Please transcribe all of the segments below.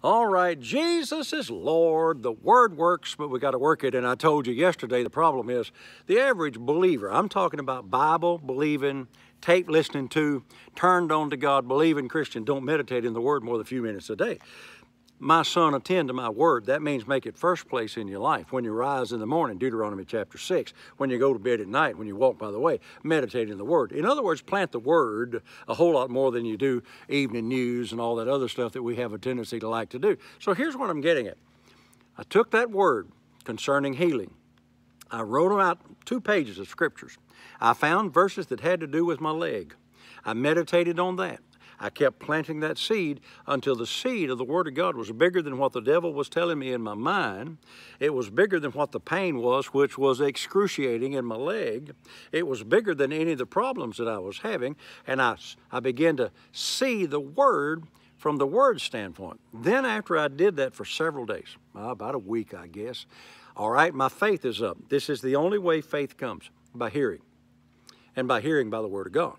All right, Jesus is Lord. The word works, but we got to work it. And I told you yesterday the problem is the average believer. I'm talking about Bible believing, tape listening to, turned on to God, believing Christian, don't meditate in the word more than a few minutes a day my son attend to my word. That means make it first place in your life. When you rise in the morning deuteronomy chapter 6 when you go to bed at night when you walk by the way meditate in the word. In other words plant the word a whole lot more than you do evening news and all that other stuff that we have a tendency to like to do. So here's what i'm getting at. I took that word concerning healing. I wrote out two pages of scriptures. I found verses that had to do with my leg. I meditated on that I kept planting that seed until the seed of the Word of God was bigger than what the devil was telling me in my mind. It was bigger than what the pain was, which was excruciating in my leg. It was bigger than any of the problems that I was having. And I, I began to see the Word from the Word standpoint. Then, after I did that for several days, uh, about a week, I guess, all right, my faith is up. This is the only way faith comes by hearing, and by hearing by the Word of God.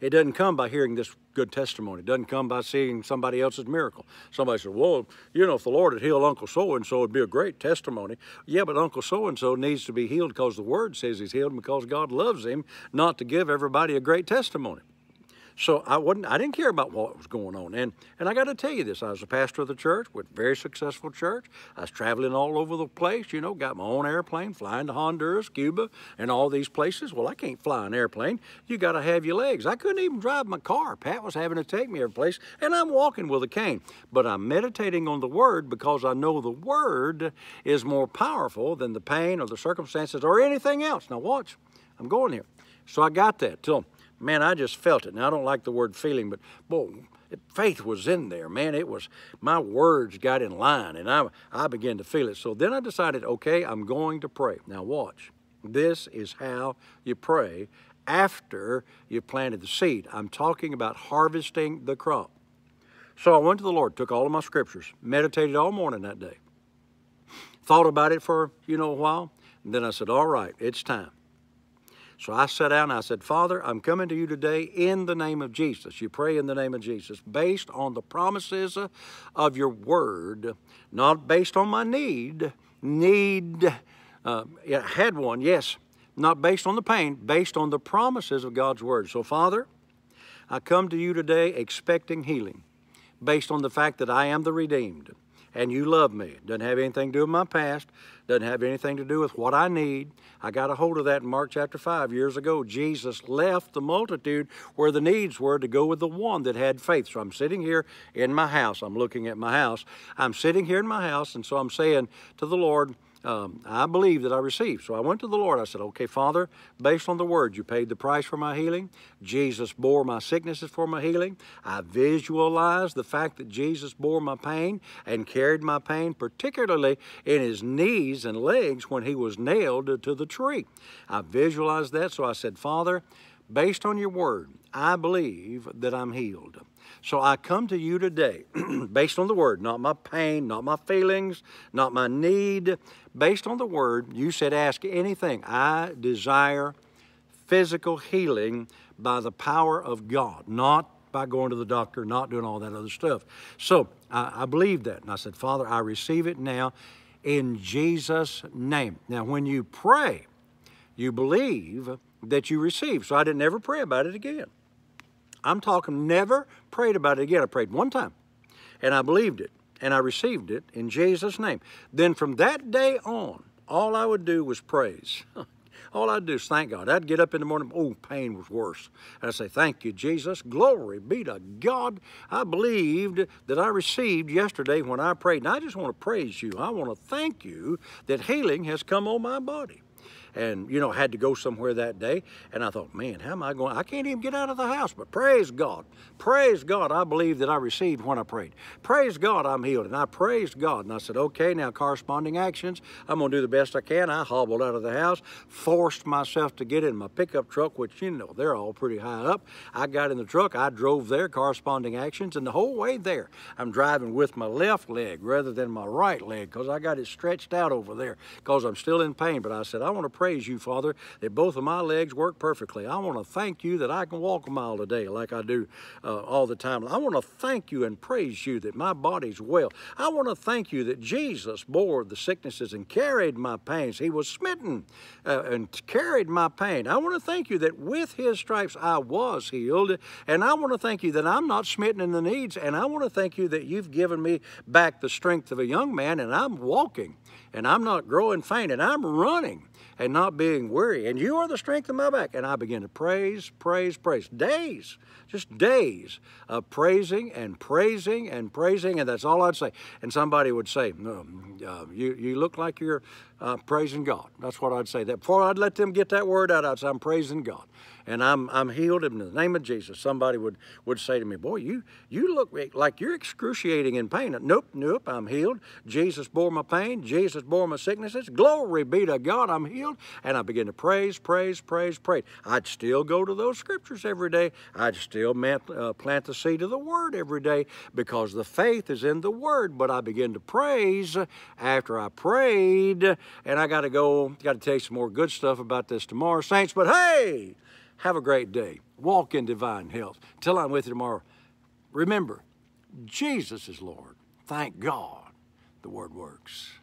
It doesn't come by hearing this good testimony. It doesn't come by seeing somebody else's miracle. Somebody says, well, you know, if the Lord had healed Uncle so-and-so, it'd be a great testimony. Yeah, but Uncle so-and-so needs to be healed because the Word says he's healed because God loves him, not to give everybody a great testimony. So I wasn't, I didn't care about what was going on. And, and I got to tell you this, I was a pastor of the church with a very successful church. I was traveling all over the place, you know, got my own airplane, flying to Honduras, Cuba, and all these places. Well, I can't fly an airplane. You got to have your legs. I couldn't even drive my car. Pat was having to take me every place, and I'm walking with a cane. But I'm meditating on the Word because I know the Word is more powerful than the pain or the circumstances or anything else. Now watch, I'm going here. So I got that. So man, I just felt it. Now, I don't like the word feeling, but boy, faith was in there, man. It was, my words got in line and I, I began to feel it. So then I decided, okay, I'm going to pray. Now, watch. This is how you pray after you planted the seed. I'm talking about harvesting the crop. So I went to the Lord, took all of my scriptures, meditated all morning that day, thought about it for, you know, a while, and then I said, all right, it's time. So I sat down and I said, Father, I'm coming to you today in the name of Jesus. You pray in the name of Jesus, based on the promises of your word, not based on my need. Need, uh, had one, yes, not based on the pain, based on the promises of God's word. So, Father, I come to you today expecting healing, based on the fact that I am the redeemed and you love me. Doesn't have anything to do with my past. Doesn't have anything to do with what I need. I got a hold of that in Mark chapter 5 years ago. Jesus left the multitude where the needs were to go with the one that had faith. So I'm sitting here in my house. I'm looking at my house. I'm sitting here in my house, and so I'm saying to the Lord, um, I believe that I received. So I went to the Lord. I said, okay, Father, based on the word, you paid the price for my healing. Jesus bore my sicknesses for my healing. I visualized the fact that Jesus bore my pain and carried my pain, particularly in his knees and legs when he was nailed to the tree. I visualized that. So I said, Father, based on your word, I believe that I'm healed. So I come to you today based on the word, not my pain, not my feelings, not my need. Based on the word, you said, ask anything. I desire physical healing by the power of God, not by going to the doctor, not doing all that other stuff. So I, I believe that. And I said, Father, I receive it now in Jesus' name. Now, when you pray, you believe that you receive. So I didn't ever pray about it again. I'm talking never prayed about it again. I prayed one time and I believed it and I received it in Jesus' name. Then from that day on, all I would do was praise. all I'd do is thank God. I'd get up in the morning, oh, pain was worse. And I'd say, Thank you, Jesus. Glory be to God. I believed that I received yesterday when I prayed. And I just want to praise you. I want to thank you that healing has come on my body and, you know, had to go somewhere that day. And I thought, man, how am I going? I can't even get out of the house, but praise God. Praise God, I believe that I received when I prayed. Praise God, I'm healed. And I praised God. And I said, okay, now corresponding actions. I'm going to do the best I can. I hobbled out of the house, forced myself to get in my pickup truck, which, you know, they're all pretty high up. I got in the truck. I drove there, corresponding actions. And the whole way there, I'm driving with my left leg rather than my right leg because I got it stretched out over there because I'm still in pain. But I said, I want to praise you, Father, that both of my legs work perfectly. I want to thank you that I can walk a mile a day like I do uh, all the time. I want to thank you and praise you that my body's well. I want to thank you that Jesus bore the sicknesses and carried my pains. He was smitten uh, and carried my pain. I want to thank you that with his stripes I was healed. And I want to thank you that I'm not smitten in the needs. And I want to thank you that you've given me back the strength of a young man and I'm walking and I'm not growing faint and I'm running and not being weary. And you are the strength of my back. And I begin to praise, praise, praise. Days, just days of praising and praising and praising. And that's all I'd say. And somebody would say, no, uh, you, you look like you're uh, praising God. That's what I'd say. That before I'd let them get that word out, I'd say, I'm praising God and I'm, I'm healed in the name of Jesus. Somebody would, would say to me, boy, you, you look like you're excruciating in pain. Nope, nope, I'm healed. Jesus bore my pain. Jesus bore my sicknesses. Glory be to God, I'm healed. And I begin to praise, praise, praise, praise. I'd still go to those scriptures every day. I'd still uh, plant the seed of the word every day because the faith is in the word. But I begin to praise after I prayed. And I got to go, got to tell you some more good stuff about this tomorrow, saints. But hey, have a great day. Walk in divine health. Till I'm with you tomorrow, remember, Jesus is Lord. Thank God the Word works.